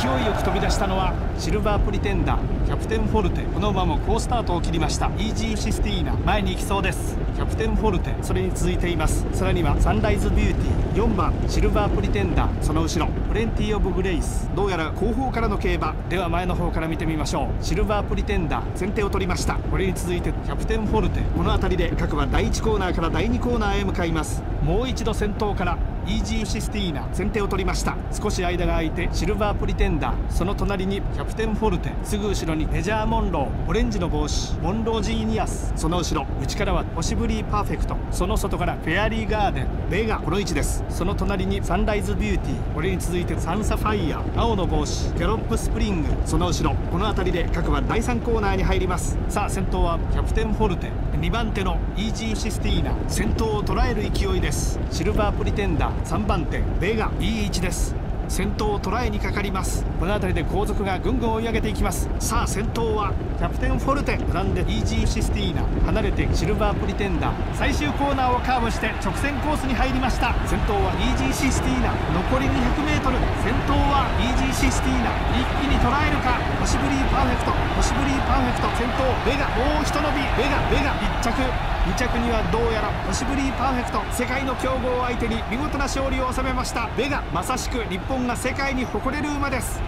勢いよく飛び出したのはシルバープリテンダーキャプテンフォルテ。この馬も好スタートを切りました。イージーシスティーナ前に行きそうです。キャプテンフォルテそれに続いています。さらにはサンライズビューティー4番シルバープリテンダーその後ろ。プレンティーオブグレイス。どうやら後方からの競馬。では前の方から見てみましょう。シルバープリテンダー先手を取りました。これに続いてキャプテンフォルテ。この辺りで各馬第1コーナーから第2コーナーへ向かいます。もう一度先頭からイージーシスティーナ先手を取りました。少し間が空いてシルバープリテンダーその隣にキャプテンフォルテすぐ後ろにメジャーモンローオレンジの帽子モンロージーニアス。その後ろ内からはポシブリーパーフェクト。その外からフェアリーガーデンベガこの位置です。その隣にサンライズビューティーこれに続いてサンサファイア青の帽子ギャロップスプリング。その後ろこの辺りで各馬第3コーナーに入ります。さあ先頭はキャプテンフォルテ。2番手のイージーシスティーナ先頭を捉える勢いです。シルバープリテンダー3番手ベガいい位置です。先頭を捉えにかかります。この辺りで後続がぐんぐん追い上げていきます。さあ先頭はキャプテンフォルテ。並んでイージーシスティーナ離れてシルバープリテンダー。最終コーナーをカーブして直線コースに入りました。先頭はイージーシスティーナ残り 200m 先頭はイージーシスティーナ一気に捉えるか。ポシブリーパーフェクト。ポシブリーパーフェクト。先頭ベガもうひと伸び。ベガベガ。1着。2着にはどうやらポシブリーパーフェクト。世界の強豪相手に見事な勝利を収めました。ベガまさしく日本が世界に誇れる馬です。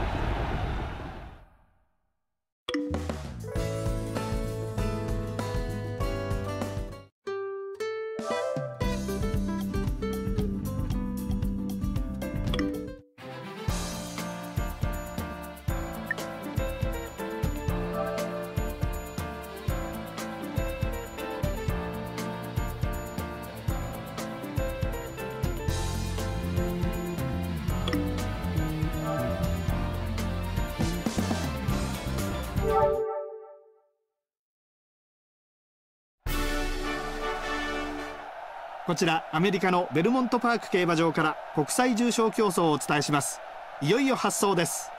こちらアメリカのベルモントパーク競馬場から国際重賞競走をお伝えします。いよいよ発走です。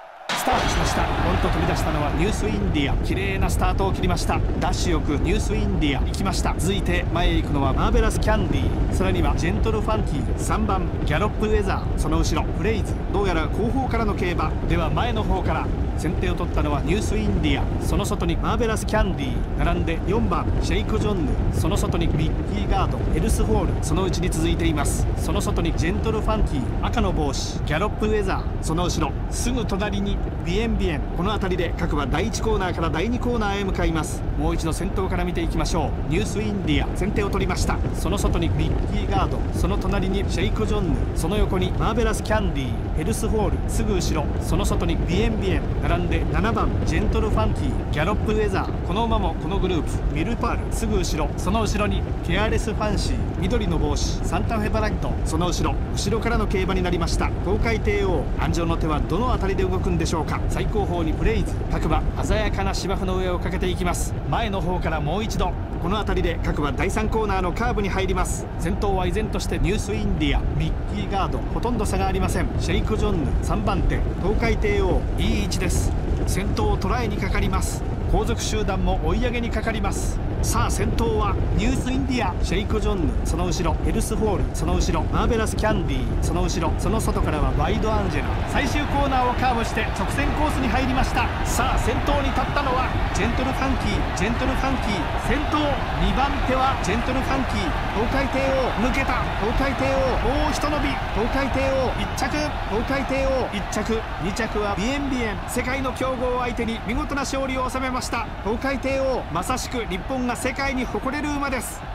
スタートしました。ポンと飛び出したのはニュースインディア。綺麗なスタートを切りました。ダッシュよくニュースインディア。行きました。続いて前へ行くのはマーベラスキャンディー。さらにはジェントルファンキー。3番ギャロップウェザー。その後ろフレイズ。どうやら後方からの競馬。では前の方から。先手を取ったのはニュースインディア。その外にマーベラスキャンディー。並んで4番シェイク・ジョンヌ。その外にミッキーガード。エルスホール。その内に続いています。その外にジェントルファンキー。赤の帽子。ギャロップウェザー。その後ろすぐ隣にビエンビエン。この辺りで各馬第1コーナーから第2コーナーへ向かいます。もう一度先頭から見ていきましょう。ニュースインディア。先手を取りました。その外にミッキーガード。その隣にシェイク・ジョンヌ。その横にマーベラスキャンディー。エルスホール。すぐ後ろ。その外にビエンビエン。並んで7番。ジェントルファンキー。ギャロップウェザー。この馬もこのグループ。ミルパール。すぐ後ろ。その後ろにケアレスファンシー。緑の帽子。サンタフェバラット。その後ろ。後ろからの競馬になりました。トウカイテイオー。鞍上の手はどの辺りで動くんでしょうか。最後方にフレイズ各馬鮮やかな芝生の上を駆けていきます。前の方からもう一度この辺りで各馬第3コーナーのカーブに入ります。先頭は依然としてニュースインディアミッキーガードほとんど差がありません。シェイク・ジョンヌ3番手トウカイテイオーいい位置です。先頭を捉えにかかります。後続集団も追い上げにかかります。さあ先頭はニュースインディアシェイク・ジョンヌその後ろエルスホールその後ろマーベラス・キャンディーその後ろその外からはワイド・アンジェラ最終コーナーをカーブして直線コースに入りました。さあ先頭に立ったのはジェントル・ファンキージェントル・ファンキー先頭2番手はジェントル・ファンキー東海帝王抜けた東海帝王もうひと伸び東海帝王1着東海帝王1着2着はビエンビエン世界の強豪を相手に見事な勝利を収めました。東海帝王まさしく日本が世界に誇れる馬です。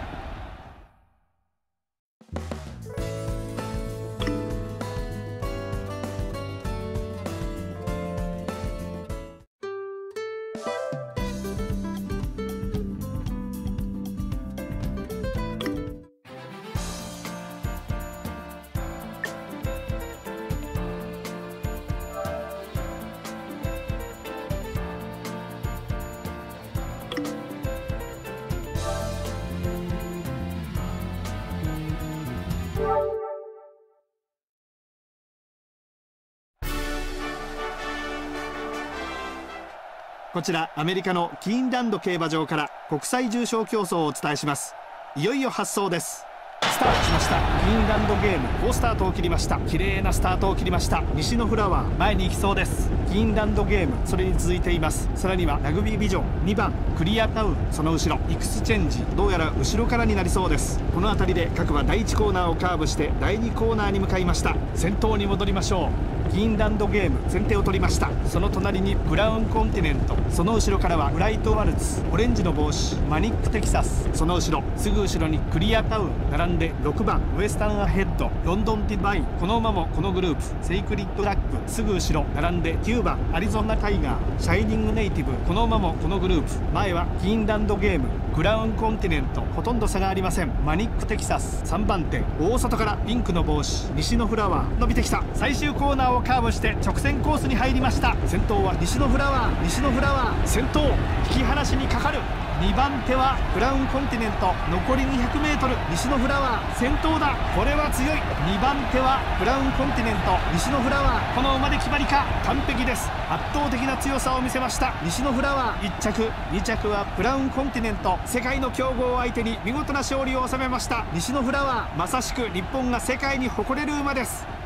こちらアメリカのキーンランド競馬場から国際重賞競走をお伝えします。いよいよ発走です。スタートしました。フィンランドゲーム好スタートを切りました。綺麗なスタートを切りました。ニシノフラワー前に行きそうです。フィンランドゲームそれに続いています。さらにはラグビービジョン2番クリアタウンその後ろ。イクスチェンジどうやら後ろからになりそうです。この辺りで各馬第1コーナーをカーブして第2コーナーに向かいました。先頭に戻りましょう。フィンランドゲーム先手を取りました。その隣にブラウンコンティネント。その後ろからはブライトワルツオレンジの帽子マニックテキサス。その後ろすぐ後ろにクリアタウン。並んで6番ウエスタンアヘッド。ロンドンディバインこの馬もこのグループ。セイクリッドラック。すぐ後ろ並んで9番アリゾナタイガー。シャイニングネイティブ。この馬もこのグループ。前はフィンランドゲーム。ブラウンコンティネントほとんど差がありません。マニックテキサス。3番手大外からピンクの帽子。ニシノフラワー伸びてきた。最終コーナーをカーブして直線コースに入りました。先頭はニシノフラワー。ニシノフラワー。先頭引き離しにかかる。2番手はブラウンコンティネント残り 200m ニシノフラワー先頭だこれは強い2番手はブラウンコンティネントニシノフラワーこの馬で決まりか完璧です圧倒的な強さを見せましたニシノフラワー1着2着はブラウンコンティネント世界の強豪を相手に見事な勝利を収めました西のフラワーまさしく日本が世界に誇れる馬です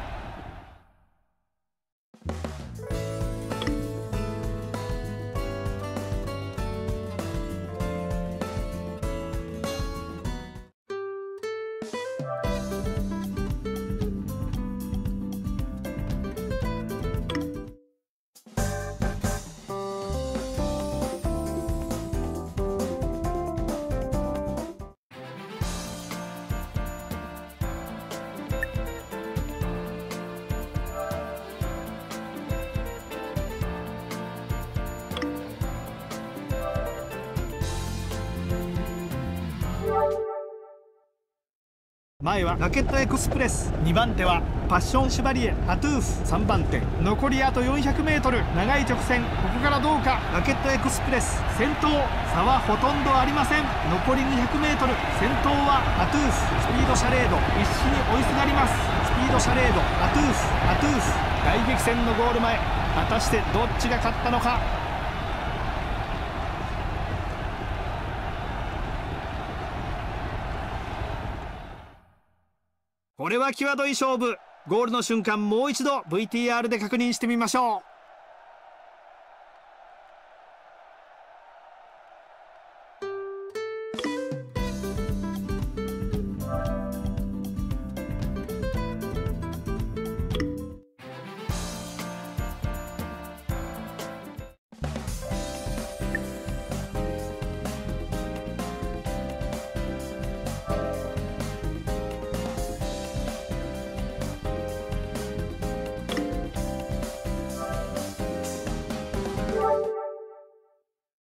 前はラケットエクスプレス2番手はパッションシュバリエアトゥーフ3番手残りあと 400m 長い直線ここからどうか。ラケットエクスプレス先頭差はほとんどありません。残り 200m 先頭はアトゥーフスピードシャレード必死に追いすがります。スピードシャレードアトゥーフアトゥーフ。大激戦のゴール前果たしてどっちが勝ったのか。これは際どい勝負。ゴールの瞬間もう一度 VTR で確認してみましょう。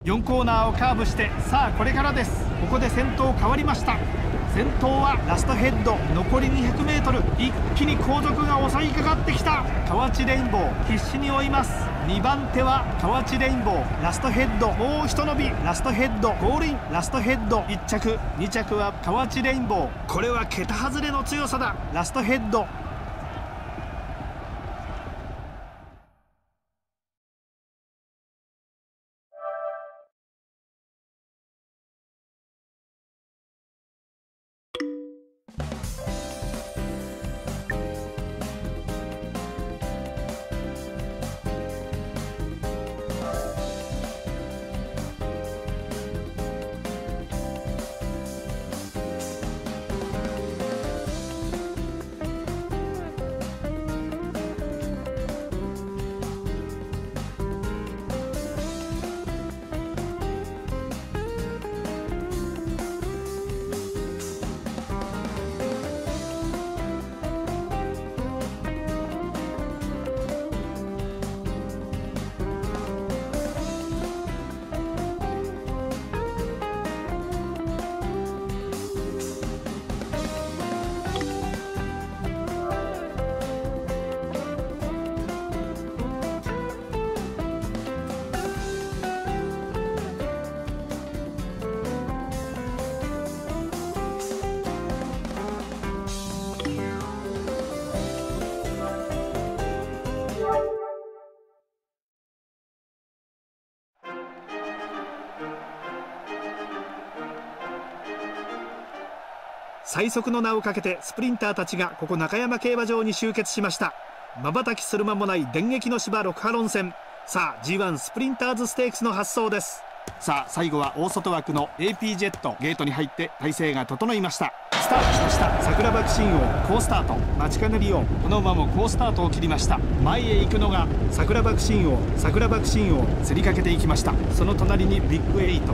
4コーナーをカーブしてさあこれからです。ここで先頭変わりました。先頭はラストヘッド。残り 200m 一気に後続が襲いかかってきた。河内レインボー必死に追います。2番手は河内レインボー。ラストヘッド。もうひと伸び。ラストヘッド。ゴールイン。ラストヘッド。1着。2着は河内レインボー。これは桁外れの強さだ。ラストヘッド。最速の名を懸けてスプリンターたちがここ中山競馬場に集結しました。瞬きする間もない電撃の芝6ハロン戦。さあ G1 スプリンターズステークスの発走です。さあ最後は大外枠の AP ジェットゲートに入って体勢が整いました。スタートしました。桜爆心王好スタート。マチカネリオこの馬も好スタートを切りました。前へ行くのがサクラバクシンオーサクラバクシンオー競りかけていきました。その隣にビッグエイト。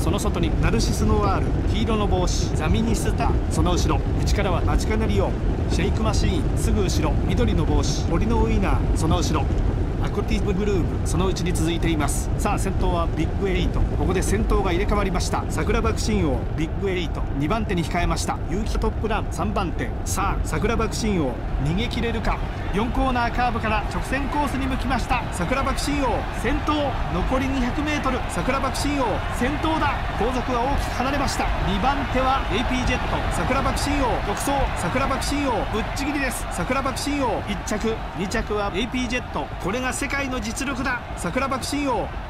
その外にナルシスノワール黄色の帽子ザミニスタその後ろ内からはマチカネリオシェイクマシーンすぐ後ろ緑の帽子モリノウイナーその後ろ。アクティブグルーブそのうちに続いています。さあ先頭はビッグエイト。ここで先頭が入れ替わりました。サクラバクシンオービッグエイト。2番手に控えました。ユウキトップラン3番手。さあサクラバクシンオー逃げ切れるか。4コーナーカーブから直線コースに向きました。サクラバクシンオー先頭。残り 200m 桜爆心王先頭だ。後続は大きく離れました。2番手は AP ジェット。桜爆心王独走。桜爆心王ぶっちぎりです。桜爆心王1着。2着は AP ジェット。これが世界の実力だ。桜爆心王。